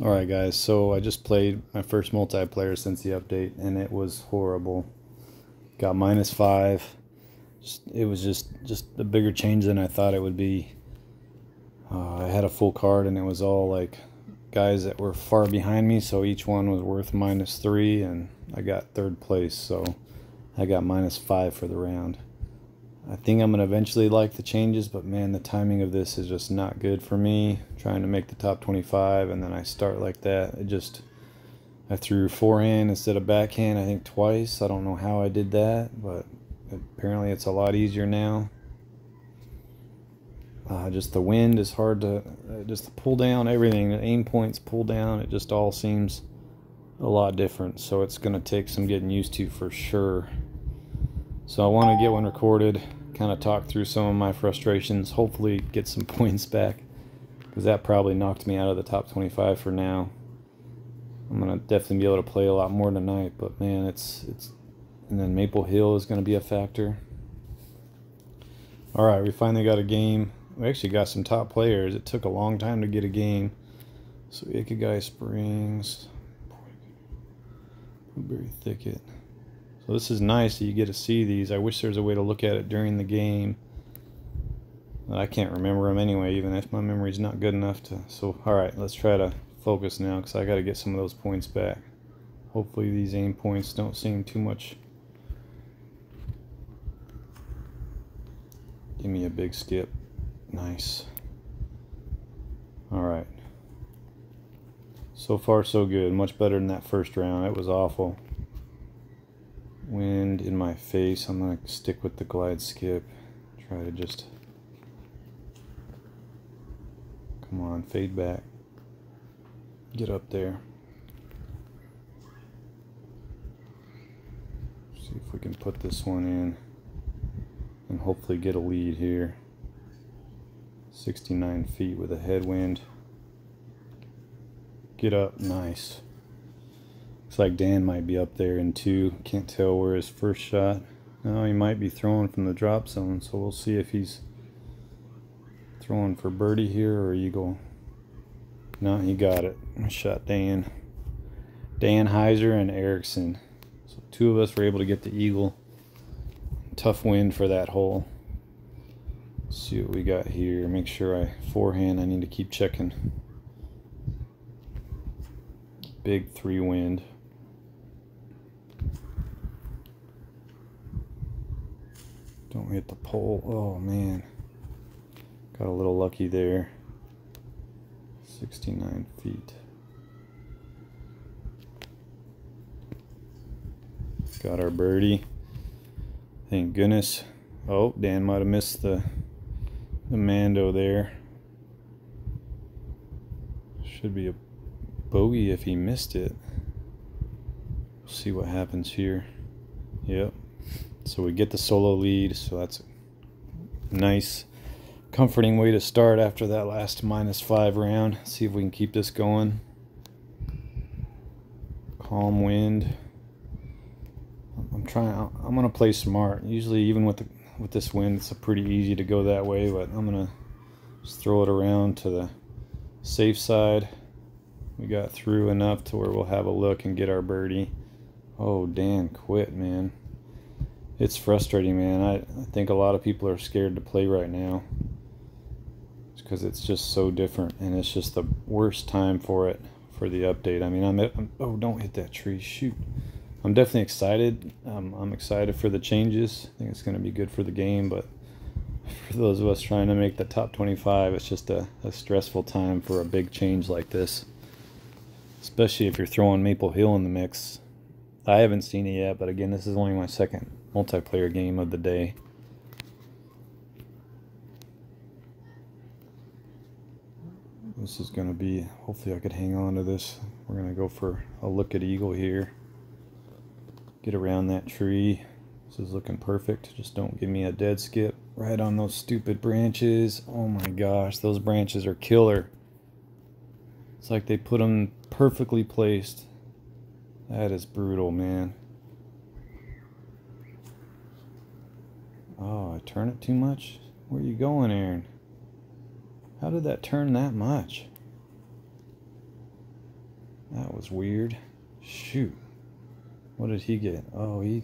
Alright guys, so I just played my first multiplayer since the update and it was horrible. Got minus five. It was just just a bigger change than I thought it would be. Uh, I had a full card and it was all like guys that were far behind me, so each one was worth minus three and I got third place, so I got minus five for the round. I think I'm going to eventually like the changes, but man, the timing of this is just not good for me. Trying to make the top 25, and then I start like that. It just, I threw forehand instead of backhand, I think twice. I don't know how I did that, but apparently it's a lot easier now. Uh, just the wind is hard to, uh, just to pull down everything. The aim points pull down. It just all seems a lot different. So it's going to take some getting used to for sure. So I want to get one recorded kind of talk through some of my frustrations, hopefully get some points back, because that probably knocked me out of the top 25 for now. I'm gonna definitely be able to play a lot more tonight, but man, it's it's, and then Maple Hill is gonna be a factor. All right, we finally got a game. We actually got some top players. It took a long time to get a game. So Ikigai Springs, Blueberry Thicket. So this is nice that you get to see these. I wish there was a way to look at it during the game. I can't remember them anyway, even if my memory's not good enough to. So, alright, let's try to focus now because I got to get some of those points back. Hopefully these aim points don't seem too much. Give me a big skip. Nice. Alright. So far so good. Much better than that first round. It was awful wind in my face. I'm going to stick with the glide skip. Try to just... Come on, fade back. Get up there. See if we can put this one in and hopefully get a lead here. 69 feet with a headwind. Get up, nice. Looks like Dan might be up there in two. Can't tell where his first shot. No, he might be throwing from the drop zone, so we'll see if he's throwing for birdie here or eagle. No, he got it. Shot Dan. Dan Heiser and Erickson. So two of us were able to get the eagle. Tough wind for that hole. Let's see what we got here. Make sure I forehand. I need to keep checking. Big three wind. Don't hit the pole. Oh man. Got a little lucky there. 69 feet. Got our birdie. Thank goodness. Oh, Dan might have missed the the Mando there. Should be a bogey if he missed it. see what happens here. Yep, so we get the solo lead, so that's a nice, comforting way to start after that last minus five round. See if we can keep this going. Calm wind. I'm trying. I'm gonna play smart. Usually, even with the with this wind, it's pretty easy to go that way. But I'm gonna just throw it around to the safe side. We got through enough to where we'll have a look and get our birdie. Oh, Dan, quit, man it's frustrating, man. I, I think a lot of people are scared to play right now. because it's just so different, and it's just the worst time for it for the update. I mean, I'm, I'm oh, don't hit that tree, shoot. I'm definitely excited. Um, I'm excited for the changes. I think it's going to be good for the game, but for those of us trying to make the top 25, it's just a, a stressful time for a big change like this. Especially if you're throwing Maple Hill in the mix. I haven't seen it yet, but again, this is only my second multiplayer game of the day. This is going to be, hopefully I could hang on to this. We're going to go for a look at eagle here. Get around that tree. This is looking perfect. Just don't give me a dead skip right on those stupid branches. Oh my gosh, those branches are killer. It's like they put them perfectly placed. That is brutal, man. Oh, I turn it too much? Where are you going, Aaron? How did that turn that much? That was weird. Shoot. What did he get? Oh, he.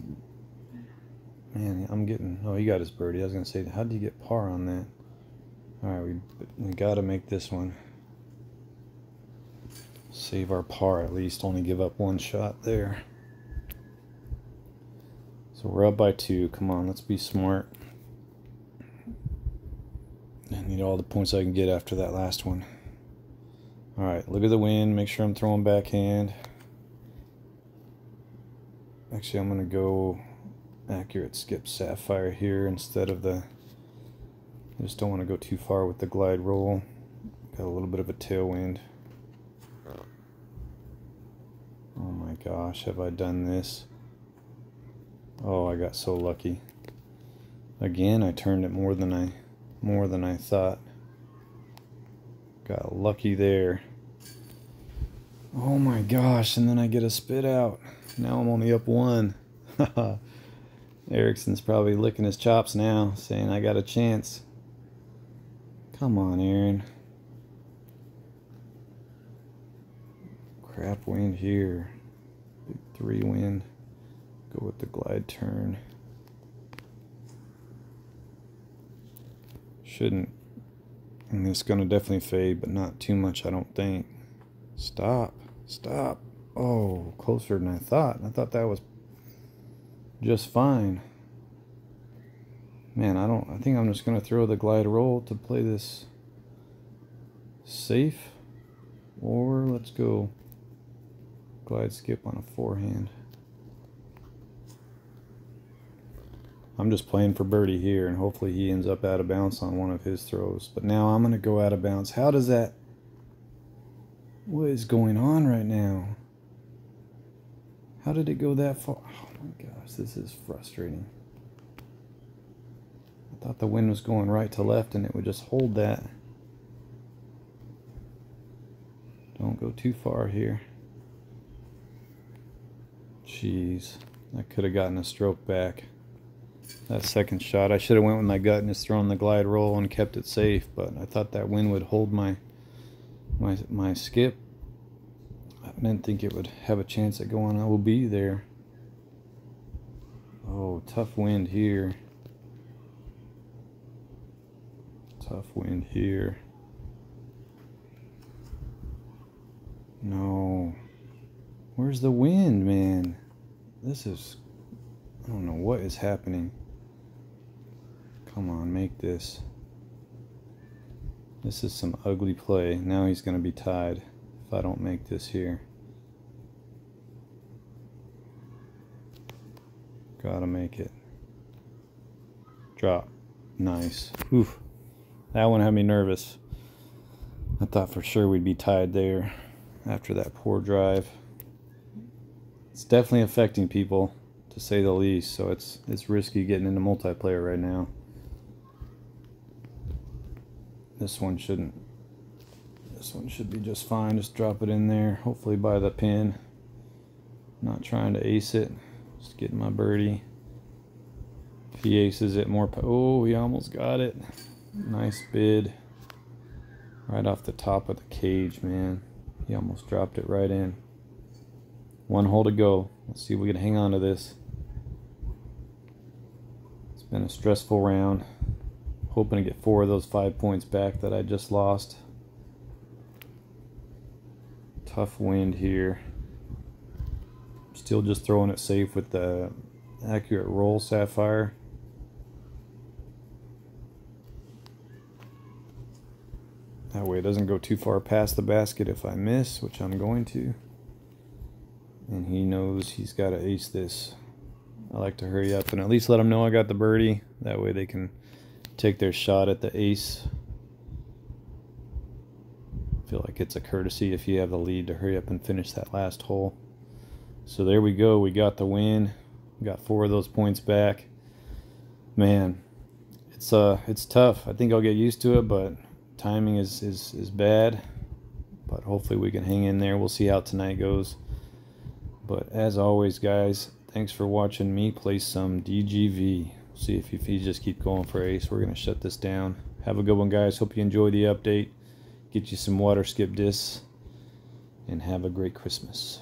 Man, I'm getting. Oh, he got his birdie. I was gonna say, how did he get par on that? All right, we we gotta make this one. Save our par at least. Only give up one shot there. So we're up by two. Come on, let's be smart. I need all the points I can get after that last one. All right, look at the wind. Make sure I'm throwing backhand. Actually, I'm going to go accurate skip sapphire here instead of the... I just don't want to go too far with the glide roll. Got a little bit of a tailwind. Oh my gosh, have I done this? Oh, I got so lucky. Again, I turned it more than I more than I thought. Got lucky there. Oh my gosh, and then I get a spit out. Now I'm only up one. Ericsson's probably licking his chops now, saying I got a chance. Come on, Aaron. Crap wind here. Big three wind. Go with the glide turn. Shouldn't. And it's going to definitely fade, but not too much, I don't think. Stop. Stop. Oh, closer than I thought. I thought that was just fine. Man, I don't. I think I'm just going to throw the glide roll to play this safe. Or let's go glide skip on a forehand. I'm just playing for birdie here, and hopefully he ends up out of bounds on one of his throws. But now I'm going to go out of bounds. How does that... What is going on right now? How did it go that far? Oh my gosh, this is frustrating. I thought the wind was going right to left and it would just hold that. Don't go too far here. Jeez, I could have gotten a stroke back that second shot. I should have went with my gut and just thrown the glide roll and kept it safe, but I thought that wind would hold my my my skip. I didn't think it would have a chance at going I will be there. Oh, tough wind here. Tough wind here. No. Where's the wind, man? This is I don't know what is happening. Come on, make this. This is some ugly play. Now he's going to be tied if I don't make this here. Gotta make it. Drop. Nice. Oof. That one had me nervous. I thought for sure we'd be tied there after that poor drive. It's definitely affecting people to say the least. So it's it's risky getting into multiplayer right now. This one shouldn't. This one should be just fine. Just drop it in there. Hopefully by the pin. Not trying to ace it. Just getting my birdie. If he aces it more. Oh, he almost got it. Nice bid. Right off the top of the cage, man. He almost dropped it right in. One hole to go. Let's see if we can hang on to this. Been a stressful round. Hoping to get four of those five points back that I just lost. Tough wind here. Still just throwing it safe with the accurate roll sapphire. That way it doesn't go too far past the basket if I miss, which I'm going to. And he knows he's got to ace this. I like to hurry up and at least let them know I got the birdie. That way they can take their shot at the ace. Feel like it's a courtesy if you have the lead to hurry up and finish that last hole. So there we go. We got the win. Got four of those points back. Man, it's uh it's tough. I think I'll get used to it, but timing is is is bad. But hopefully we can hang in there. We'll see how tonight goes. But as always, guys, Thanks for watching me play some DGV. See if, you just keep going for ace. We're going to shut this down. Have a good one, guys. Hope you enjoy the update. Get you some water skip discs. and have a great Christmas.